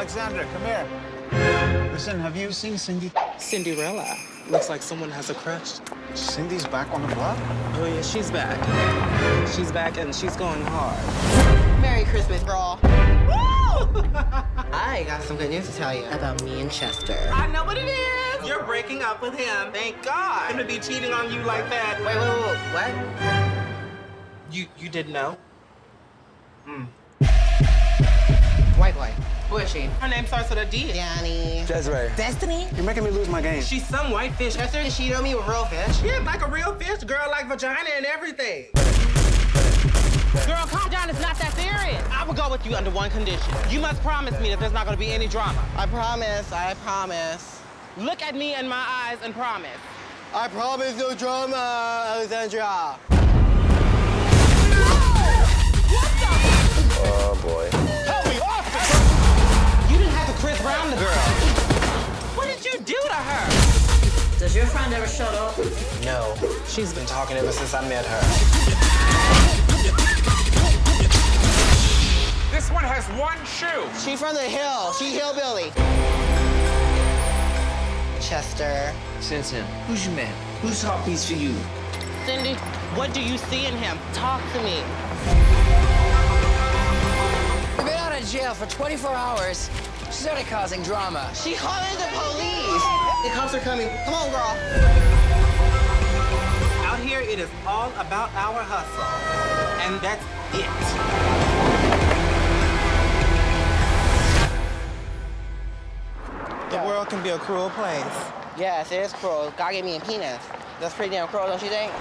Alexandra, come here. Listen, have you seen Sin-Dee? Cinderella. Looks like someone has a crush. Sin-Dee's back on the block? Oh, yeah, she's back. She's back and she's going hard. Merry Christmas, girl. I got some good news to tell you about me and Chester. I know what it is. You're breaking up with him. Thank God. Him to be cheating on you like that. Wait, wait, wait, what? You you didn't know? Hmm. White boy. Who is she? Her name starts with a D. Danny. Desiree, Destiny? you're making me lose my game. She's some white fish. Chester, did she know me with real fish? Yeah, like a real fish, girl, like vagina and everything. Girl, calm down. It's not that serious. I will go with you under one condition. You must promise me that there's not going to be any drama. I promise, I promise. Look at me in my eyes and promise. I promise no drama, Alexandra. Does your friend ever shut up? No, she's been talking ever since I met her. This one has one shoe. She from the hill. She hillbilly. Chester. Since him. who's your man? Who's top piece for you? Sin-Dee, what do you see in him? Talk to me. We've been out of jail for 24 hours. She started causing drama. She calling the police. The cops are coming. Come on, girl. Out here, it is all about our hustle. And that's it. The world can be a cruel place. Yes, it is cruel. God gave me a penis. That's pretty damn cruel, don't you think?